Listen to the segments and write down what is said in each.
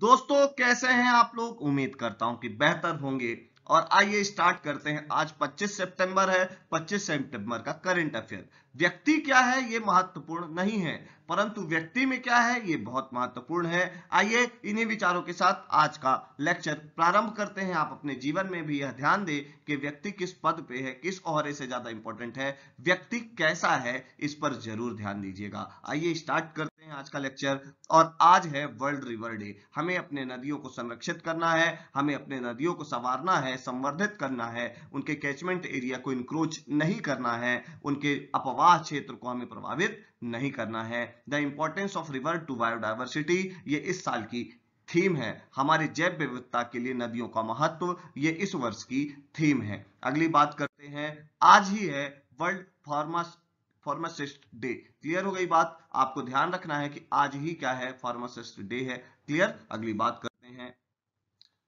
दोस्तों, कैसे हैं आप लोग? उम्मीद करता हूँ कि बेहतर होंगे। और आइए स्टार्ट करते हैं। आज 25 सितंबर है। 25 सितंबर का करंट अफेयर व्यक्ति क्या है, ये महत्वपूर्ण नहीं है, परंतु व्यक्ति में क्या है, ये बहुत महत्वपूर्ण है। आइए इन्हीं विचारों के साथ आज का लेक्चर प्रारंभ करते हैं। आप अपने जीवन में भी यह ध्यान दें कि व्यक्ति किस पद पे है, किस ओहरे से ज़्यादा इंपॉर्टेंट है। व्यक्ति कैसा है, इस पर ज़रूर ध्यान दीजिएगा। आइए स्टार्ट करते हैं आज का लेक्चर और आज है वर्ल्ड रिवर डे हमें अपने नदियों को संरक्षित करना है, हमें अपने नदियों को संवारना है, संवर्धित करना है। उनके कैचमेंट एरिया को इंक्रोच नहीं करना है। उनके अपवाह क्षेत्र को हमें प्रभावित नहीं करना है। The importance of river to biodiversity ये इस साल की थीम है। हमारी जैव विविधता के लिए नदियों का महत्व, ये इस वर्ष की थीम है। अगली बात करते हैं। आज ही है वर्ल्ड फार्मास फार्मासिस्ट डे क्लियर हो गई बात? आपको ध्यान रखना है कि आज ही क्या है फार्मासिस्ट डे है। क्लियर अगली बात करते हैं।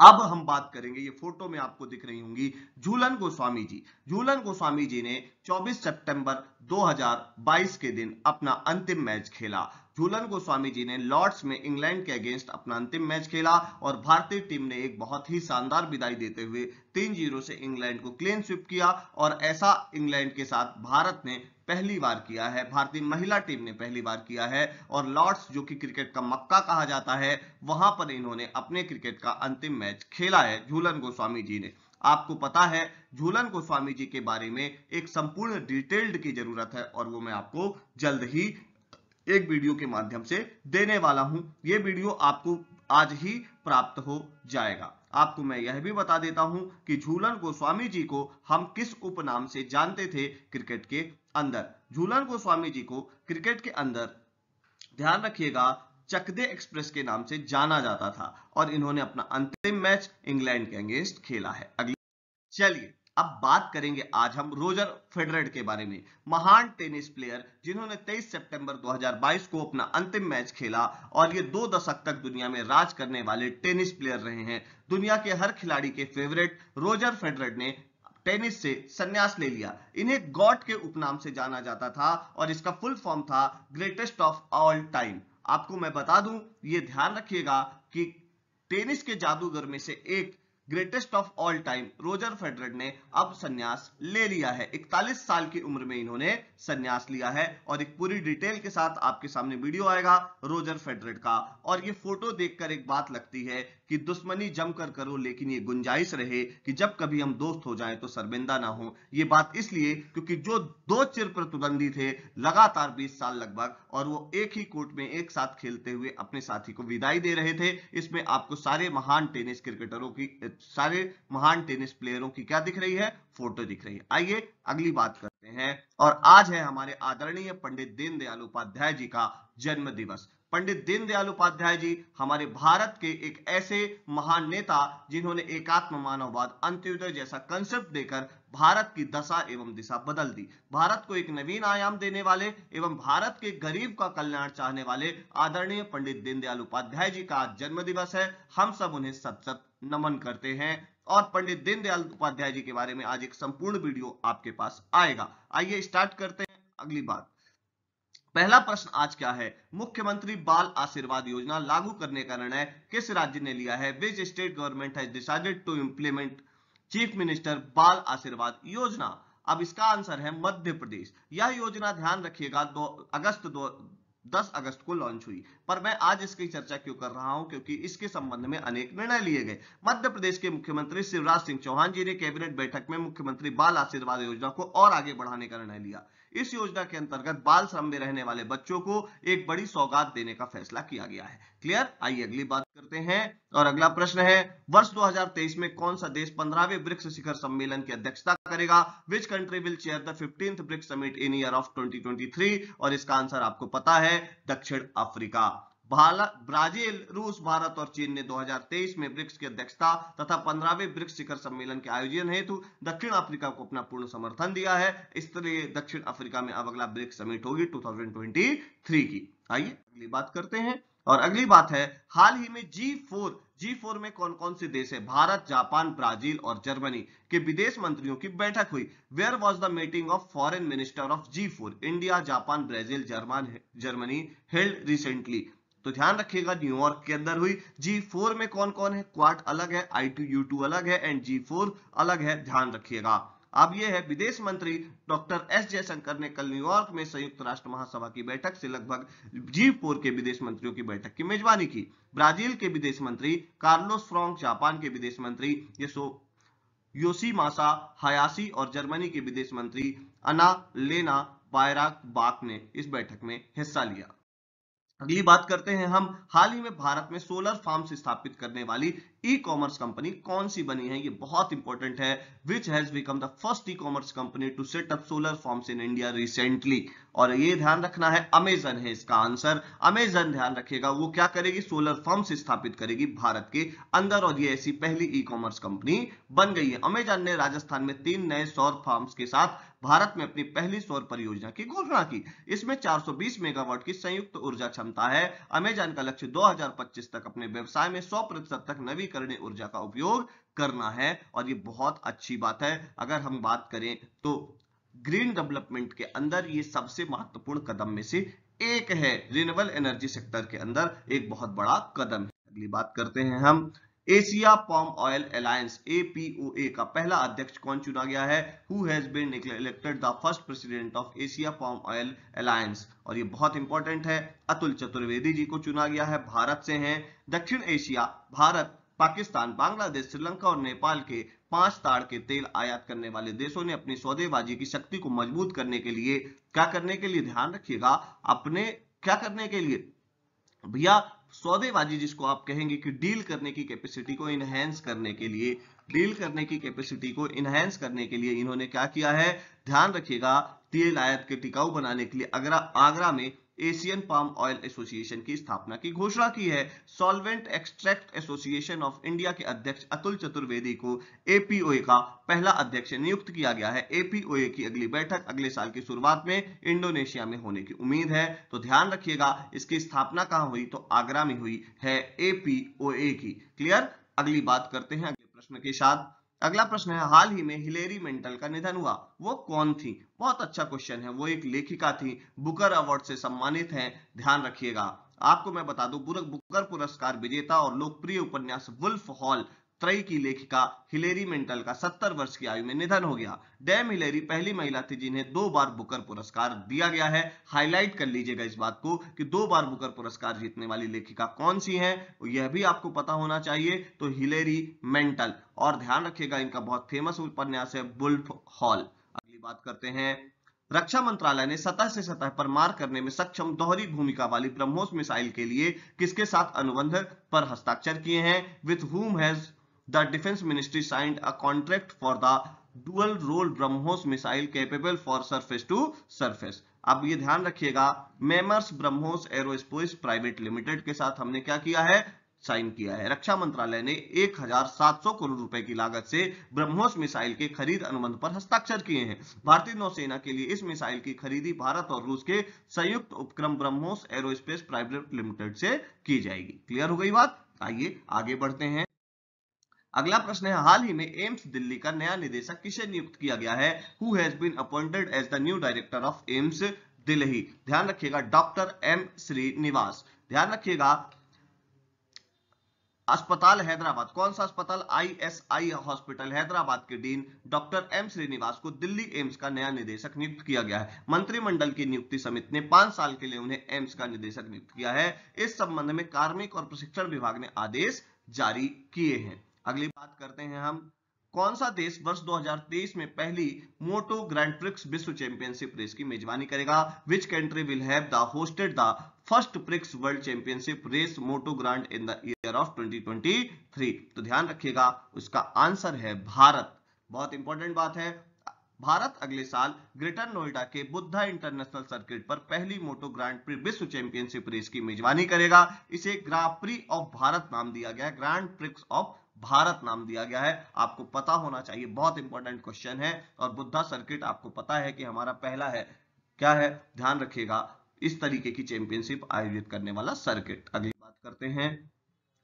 अब हम बात करेंगे, ये फ़ोटो में आपको दिख रही होंगी झूलन गोस्वामी जी। झूलन गोस्वामी जी ने 24 सितंबर 2022 के दिन अपना अंतिम मैच खेला। झूलन गोस्वामी जी ने लॉर्ड्स में इंग्लैंड के अगेंस्ट अपना अंतिम मैच खेला और भारतीय टीम ने एक बहुत ही शानदार विदाई देते हुए तीन ज़ीरो से इंग्लैंड को क्लीन स्विप किया और ऐसा इंग्लैंड के साथ भारत ने पहली बार किया है, भारतीय महिला टीम ने पहली बार किया है और लॉर्ड्स, जो कि क्रिकेट का मक्का कहा जाता है, वहाँ पर इन्होंने अपने क्रिकेट का अंतिम मैच खेला है, झूलन गोस्वामी जी ने। आपको पता है, झूलन गोस्वामी जी के बारे में एक संपूर्ण डिटेल्ड की ज़रूरत है और वो मैं आपको जल्द ही एक वीडियो के माध्यम से देने वाला हूँ। ये वीडियो आपको आज ही प्राप्त हो जाएगा। आपको मैं यह भी बता देता हूँ कि झूलन गोस्वामी जी को हम किस उपनाम से जानते थे क्रिकेट के अंदर। झूलन गोस्वामी जी को क्रिकेट के अंदर, ध्यान रखिएगा, चकदे एक्सप्रेस के नाम से जाना जाता था और इन्होंने अपना अंतिम मैच इंग्लैंड के अगेंस्ट खेला है। अगली चलिए अब बात करेंगे आज हम रोजर फेडरर के बारे में। महान टेनिस प्लेयर जिन्होंने 23 सितंबर 2022 को अपना अंतिम मैच खेला और ये दो दशक तक दुनिया में राज करने वाले टेनिस प्लेयर रहे हैं। दुनिया के हर खिलाड़ी के फेवरेट रोजर फेडरर ने टेनिस से संन्यास ले लिया। इन्हें गॉड के उपनाम से जाना जाता था और इसका फुल फॉर्म था ग्रेटेस्ट ऑफ़ ऑल टाइम। आपको मैं बता दूँ, ये ध्यान रखिएगा कि टेनिस के जादूगर में से एक greatest of all time Roger Federer ने अब संन्यास ले लिया है। 41 साल की उम्र में इन्होंने संन्यास लिया है और एक पूरी डिटेल के साथ आपके सामने वीडियो आएगा रोजर फेडरर का। और ये फ़ोटो देखकर एक बात लगती है कि दुश्मनी जमकर करो, लेकिन ये गुंजाइश रहे कि जब कभी हम दोस्त हो जाएँ तो शर्मिंदा ना हो। ये बात इसलिए क्योंकि जो दो चिर प्रतिद्वंदी थे, लगातार 20 साल लगभग, और वो एक ही कोर्ट में एक साथ खेलते हुए अपने साथी को विदाई दे रहे थे। इसमें आपको सारे महान टेनिस क्रिकेटरों की सारे महान टेनिस प्लेयरों की क्या दिख रही है? फ़ोटो दिख रही है। आइए अगली बात करते हैं। और आज है हमारे आदरणीय पंडित दीनदयाल उपाध्याय जी का जन्म दिवस पंडित दीनदयाल उपाध्याय जी हमारे भारत के एक ऐसे महान नेता जिन्होंने एकात्म मानववाद, अंत्योदय जैसा कंसेप्ट देकर भारत की दशा एवं दिशा बदल दी। भारत को एक नवीन आयाम देने वाले एवं भारत के गरीब का कल्याण चाहने वाले आदरणीय पंडित दीनदयाल उपाध्याय जी का आज जन्म दिवस है। हम सब उन्हें सत सत नमन करते हैं। और पंडित दीनदयाल उपाध्याय जी के बारे में आज एक संपूर्ण वीडियो आपके पास आएगा। आइए स्टार्ट करते हैं अगली बात। पहला प्रश्न आज क्या है? मुख्यमंत्री बाल आशीर्वाद योजना लागू करने का निर्णय किस राज्य ने लिया है? Which state government has decided to implement chief minister Bal Ashirwad Yojana? अब इसका आंसर है मध्य प्रदेश। यह योजना ध्यान रखिएगा, दो अगस्त दो 10 अगस्त को लॉन्च हुई। पर मैं आज इसकी चर्चा क्यों कर रहा हूँ? क्योंकि इसके संबंध में अनेक निर्णय लिए गए। मध्य प्रदेश के मुख्यमंत्री शिवराज सिंह चौहान जी ने कैबिनेट बैठक में मुख्यमंत्री बाल आशीर्वाद योजना को और आगे बढ़ाने का निर्णय लिया। इस योजना के अंतर्गत बाल श्रम में रहने वाले बच्चों को एक बड़ी सौगात देने का फैसला किया गया है। क्लियर? आइए अगली बात। करते हैं। और अगला प्रश्न है, वर्ष 2023 में कौन सा देश पंद्रहवें ब्रिक्स शिखर सम्मेलन की अध्यक्षता करेगा? Which country will chair the fifteenth BRICS summit in year of 2023 और इसका आंसर आपको पता है, दक्षिण अफ्रीका। ब्राज़ील, रूस, भारत और चीन ने 2023 में ब्रिक्स की अध्यक्षता तथा पंद्रहवें ब्रिक्स शिखर सम्मेलन के आयोजन हेतु दक्षिण अफ्रीका को अपना पूर्ण समर्थन दिया है। इसलिए दक्षिण अफ्रीका में अब अगला ब्रिक्स समिट होगी 2023 की। आइए, अगली बात करते हैं। और अगली बात है, हाल ही में जी फोर जी फोर में कौन कौन से देश है? भारत, जापान, ब्राज़ील और जर्मनी के विदेश मंत्रियों की बैठक हुई। Where was the meeting of foreign minister of G four India, Japan, Brazil, German, Germany held recently तो ध्यान रखिएगा न्यूयॉर्क के अंदर हुई। जी फोर में कौन कौन है? क्वाड अलग है आई टू यू टू अलग है एंड जी फोर अलग है। ध्यान रखिएगा। अब यह है विदेश मंत्री डॉक्टर एस जयशंकर ने कल न्यूयॉर्क में संयुक्त राष्ट्र महासभा की बैठक से लगभग जी के विदेश मंत्रियों की बैठक की मेजबानी की। ब्राज़ील के विदेश मंत्री कार्लोस फ्रोंग जापान के विदेश मंत्री यसो योसीमासा हयासी और जर्मनी के विदेश मंत्री अना लेना बायराक बाक ने इस बैठक में हिस्सा लिया। अगली बात करते हैं हम, हाल ही में भारत में सोलर फार्म्स स्थापित करने वाली ई कॉमर्स कंपनी कौन सी बनी है? ये बहुत इंपॉर्टेंट है which has become the first e commerce company to set up solar farms in India recently और ये ध्यान रखना है अमेजन है इसका आंसर अमेजन ध्यान रखिएगा, वो क्या करेगी? सोलर फार्म्स स्थापित करेगी भारत के अंदर और ये ऐसी पहली ई कॉमर्स कंपनी बन गई है। अमेजन ने राजस्थान में तीन नए सौर फार्म्स के साथ भारत में अपनी पहली सौर परियोजना की घोषणा की। इसमें 420 मेगावाट की संयुक्त ऊर्जा क्षमता है। अमेजन का लक्ष्य 2025 तक अपने व्यवसाय में 100 प्रतिशत तक नवीकरणीय ऊर्जा का उपयोग करना है और ये बहुत अच्छी बात है। अगर हम बात करें तो ग्रीन डेवलपमेंट के अंदर ये सबसे महत्वपूर्ण कदम में से एक है। रिन्यूएबल एनर्जी सेक्टर के अंदर एक बहुत बड़ा कदम है। अगली बात करते हैं हम। Asia palm oil alliance APOA का पहला अध्यक्ष कौन चुना गया है? Who has been elected the first president of Asia palm oil alliance और ये बहुत इंपॉर्टेंट है। अतुल चतुर्वेदी जी को चुना गया है। भारत से हैं। दक्षिण एशिया, भारत, पाकिस्तान, बांग्लादेश, श्रीलंका और नेपाल के पाँच ताड़ के तेल आयात करने वाले देशों ने अपनी सौदेबाजी की शक्ति को मज़बूत करने के लिए क्या करने के लिए ध्यान रखिएगा? अपने क्या करने के लिए? भैया, सौदेबाजी जिसको आप कहेंगे कि डील करने की कैपेसिटी को इनहेंस करने के लिए, डील करने की कैपेसिटी को इनहेंस करने के लिए इन्होंने क्या किया है? ध्यान रखिएगा, तेल आयात के टिकाऊ बनाने के लिए अगरा, आगरा में एशियन पाम ऑयल एसोसिएशन की स्थापना की घोषणा की है। Solvent extract association of India के अध्यक्ष अतुल चतुर्वेदी को एपीओए का पहला अध्यक्ष नियुक्त किया गया है। एपीओए की अगली बैठक अगले साल की शुरुआत में इंडोनेशिया में होने की उम्मीद है। तो ध्यान रखिएगा, इसकी स्थापना कहाँ हुई? तो आगरा में हुई है एपीओए की। क्लियर? अगली बात करते हैं अगले प्रश्न के साथ। अगला प्रश्न है, हाल ही में हिलेरी मेंटल का निधन हुआ। वो कौन थी? बहुत अच्छा क्वेश्चन है, वो एक लेखिका थी। बुकर अवार्ड से सम्मानित हैं, ध्यान रखिएगा। आपको मैं बता दूँ बुकर पुरस्कार विजेता और लोकप्रिय उपन्यास वुल्फ हॉल त्रय की लेखिका हिलेरी मेंटल का 70 वर्ष की आयु में निधन हो गया। डैम हिलेरी पहली महिला थी जिन्हें दो बार बुकर पुरस्कार दिया गया है। हाईलाइट कर लीजिएगा इस बात को कि दो बार बुकर पुरस्कार जीतने वाली लेखिका कौन सी है यह भी आपको पता होना चाहिए। तो हिलेरी मेंटल, और ध्यान रखिएगा इनका बहुत फ़ेमस उपन्यास है बुल्फ हॉल। अगली बात करते हैं। रक्षा मंत्रालय ने सतह से सतह पर मार करने में सक्षम दोहरी भूमिका वाली ब्रह्मोस मिसाइल के लिए किसके साथ अनुबंध पर हस्ताक्षर किए हैं? With whom has the defense ministry signed a contract for the dual role brahmos missile capable for surface to surface. अब ये ध्यान रखिएगा messrs BrahMos aerospace private limited के साथ हमने क्या किया है? साइन किया है। रक्षा मंत्रालय ने 1700 करोड़ रुपए की लागत से ब्रह्मोस मिसाइल के खरीद अनुबंध पर हस्ताक्षर किए हैं। भारतीय नौसेना के लिए इस मिसाइल की खरीदी भारत और रूस के संयुक्त उपक्रम ब्रह्मोस एरोस्पेस प्राइवेट लिमिटेड से की जाएगी। क्लियर हो गई बात? आइए आगे बढ़ते हैं। अगला प्रश्न है, हाल ही में एम्स दिल्ली का नया निदेशक किसे नियुक्त किया गया है? Who has been appointed as the new director of AIIMS Delhi? ध्यान रखिएगा, डॉक्टर एम श्रीनिवास। ध्यान रखिएगा, अस्पताल हैदराबाद। कौन सा अस्पताल? आईएसआई हॉस्पिटल हैदराबाद के डीन डॉक्टर एम श्रीनिवास को दिल्ली एम्स का नया निदेशक नियुक्त किया गया है। मंत्रिमंडल की नियुक्ति समिति ने पाँच साल के लिए उन्हें एम्स का निदेशक नियुक्त किया है। इस संबंध में कार्मिक और प्रशिक्षण विभाग ने आदेश जारी किए हैं। अगली बात करते हैं हम, कौन सा देश वर्ष 2023 में पहली मोटो ग्रैंड प्रिक्स विश्व चैंपियनशिप रेस की मेजबानी करेगा? Which country will have the hosted the first prix world championship race moto grand in the year of 2023 तो ध्यान रखिएगा, उसका आंसर है भारत। बहुत इंपॉर्टेंट बात है। भारत अगले साल ग्रेटर नोएडा के बुद्धा इंटरनेशनल सर्किट पर पहली मोटो ग्रांड प्री विश्व चैंपियनशिप रेस की मेजबानी करेगा। इसे ग्राप्री ऑफ़ भारत नाम दिया गया ग्रांड प्रिक्स ऑफ़ भारत नाम दिया गया है। आपको पता होना चाहिए, बहुत इंपॉर्टेंट क्वेश्चन है और बुद्धा सर्किट आपको पता है कि हमारा पहला है। क्या है? ध्यान रखिएगा, इस तरीके की चैंपियनशिप आयोजित करने वाला सर्किट अगली बात करते हैं।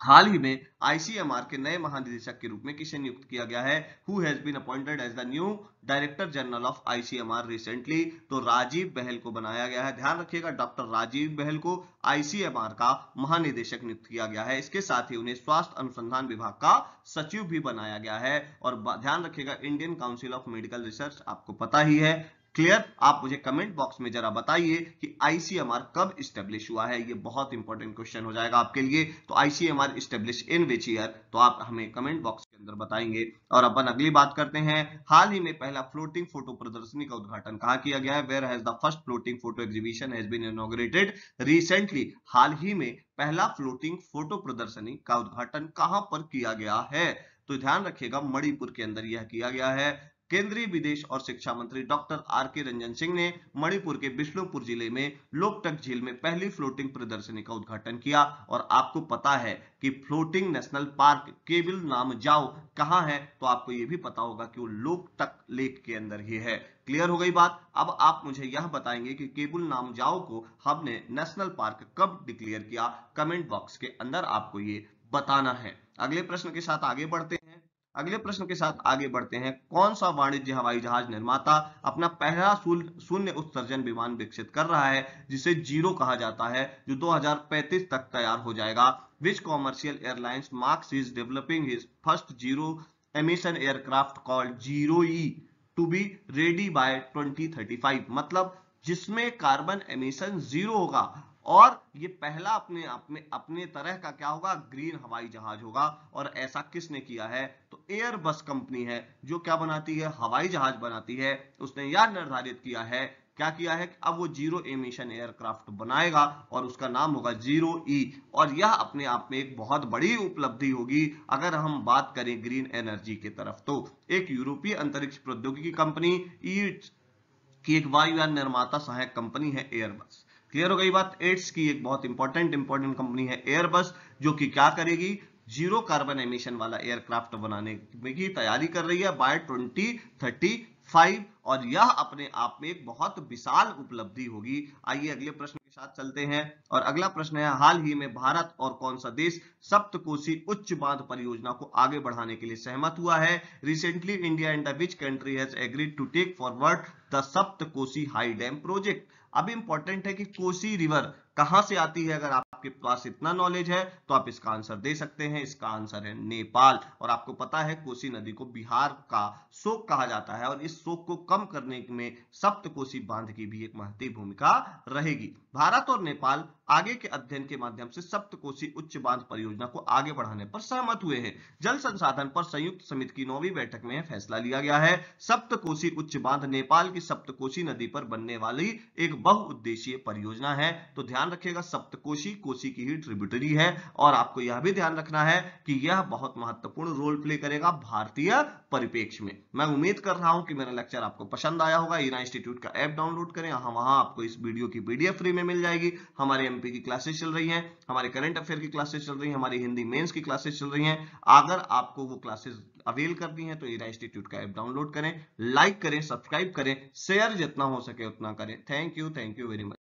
हाल ही में आईसीएमआर के नए महानिदेशक के रूप में किसे नियुक्त किया गया है? Who has been appointed as the new director general of ICMR recently तो राजीव बहल को बनाया गया है। ध्यान रखिएगा, डॉक्टर राजीव बहल को आईसीएमआर का महानिदेशक नियुक्त किया गया है। इसके साथ ही उन्हें स्वास्थ्य अनुसंधान विभाग का सचिव भी बनाया गया है। और ध्यान रखिएगा Indian council of medical research आपको पता ही है। क्लियर आप मुझे कमेंट बॉक्स में जरा बताइए कि आईसीएमआर कब स्टेब्लिश हुआ है? ये बहुत इंपॉर्टेंट क्वेश्चन हो जाएगा आपके लिए। तो ICMR establish in which year तो आप हमें कमेंट बॉक्स के अंदर बताएँगे। और अपन अगली बात करते हैं। हाल ही में पहला फ्लोटिंग फ़ोटो प्रदर्शनी का उद्घाटन कहा किया गया है? Where has the first floating photo exhibition has been inaugurated recently हाल ही में पहला फ्लोटिंग फ़ोटो प्रदर्शनी का उद्घाटन कहाँ पर किया गया है? तो ध्यान रखिएगा, मणिपुर के अंदर यह किया गया है। केंद्रीय विदेश और शिक्षा मंत्री डॉक्टर आर के रंजन सिंह ने मणिपुर के बिष्णुपुर ज़िले में लोकटक झील में पहली फ्लोटिंग प्रदर्शनी का उद्घाटन किया। और आपको पता है कि फ्लोटिंग नेशनल पार्क केबिल नाम जाओ कहाँ है तो आपको ये भी पता होगा कि वो लोकटक लेक के अंदर ही है। क्लियर हो गई बात? अब आप मुझे यह बताएँगे कि केबुल नाम जाओ को हमने नेशनल पार्क कब डिक्लेयर किया? कमेंट बॉक्स के अंदर आपको ये बताना है। अगले प्रश्न के साथ आगे बढ़ते हैं। अगले प्रश्न के साथ आगे बढ़ते हैं। कौन सा वाणिज्य हवाई जहाज़ निर्माता अपना पहला शून्य उत्सर्जन विमान विकसित कर रहा है, जिसे ज़ीरो कहा जाता है, जो 2035 तक तैयार हो जाएगा? Which commercial airlines marks is developing his first zero emission aircraft called zero e, to be ready by 2035 मतलब जिसमें कार्बन एमिशन ज़ीरो होगा और ये पहला अपने में अपने तरह का क्या होगा? ग्रीन हवाई जहाज़ होगा। और ऐसा किसने किया है? एयर बस कंपनी है, जो क्या बनाती है? हवाई जहाज़ बनाती है। उसने यह निर्धारित किया है, क्या किया है कि अब वो ज़ीरो एमिशन एयरक्राफ्ट बनाएगा और उसका नाम होगा ज़ीरो ई और यह अपने आप में एक बहुत बड़ी उपलब्धि होगी अगर हम बात करें ग्रीन एनर्जी की तरफ़ तो। एक यूरोपीय अंतरिक्ष प्रौद्योगिकी कंपनी ई की एक वायुयान निर्माता सहायक कंपनी है एयरबस क्लियर हो गई बात? एड्स की एक बहुत इंपॉर्टेंट इंपॉर्टेंट कंपनी है एयरबस जो कि क्या करेगी? ज़ीरो कार्बन एमिशन वाला एयरक्राफ्ट बनाने की तैयारी कर रही है बाय 2035 और यह अपने आप में एक बहुत विशाल उपलब्धि होगी। आइए अगले प्रश्न के साथ चलते हैं और अगला प्रश्न है, हाल ही में भारत और कौन सा देश सप्तकोशी उच्च बाँध परियोजना को आगे बढ़ाने के लिए सहमत हुआ है? Recently India and which country has agreed to take forward the Saptakoshi high dam project अब इंपॉर्टेंट है कि कोसी रिवर कहाँ से आती है? अगर आपके पास इतना नॉलेज है तो आप इसका आंसर दे सकते हैं। इसका आंसर है नेपाल। और आपको पता है, कोसी नदी को बिहार का शोक कहा जाता है और इस शोक को कम करने में सप्त कोसी बाँध की भी एक महत्वपूर्ण भूमिका रहेगी। भारत और नेपाल आगे के अध्ययन के माध्यम से सप्तकोशी उच्च बाँध परियोजना को आगे बढ़ाने पर सहमत हुए हैं। जल संसाधन पर संयुक्त समिति की नौवीं बैठक में फैसला लिया गया है। सप्तकोशी उच्च बाँध नेपाल की सप्तकोशी नदी पर बनने वाली एक बहुउद्देशीय परियोजना है। तो ध्यान रखिएगा, सप्तकोशी कोशी की ही ट्रिब्यूटरी है और आपको यह भी ध्यान रखना है कि यह बहुत महत्वपूर्ण रोल प्ले करेगा भारतीय परिपेक्ष में। मैं उम्मीद कर रहा हूँ कि मेरा लेक्चर आपको पसंद आया होगा। ईरा इंस्टीट्यूट का ऐप डाउनलोड करें। वहाँ आपको इस वीडियो की पीडीएफ फ्री में मिल जाएगी। हमारे एमपी की क्लासेस चल रही हैं, हमारे करंट अफेयर की क्लासेस चल रही हैं, हमारी हिंदी मेंस की क्लासेस चल रही हैं। अगर आपको वो क्लासेस अवेल करनी है तो ईरा इंस्टीट्यूट का ऐप डाउनलोड करें लाइक करें सब्सक्राइब करें शेयर जितना हो सके उतना करें। Thank you thank you very much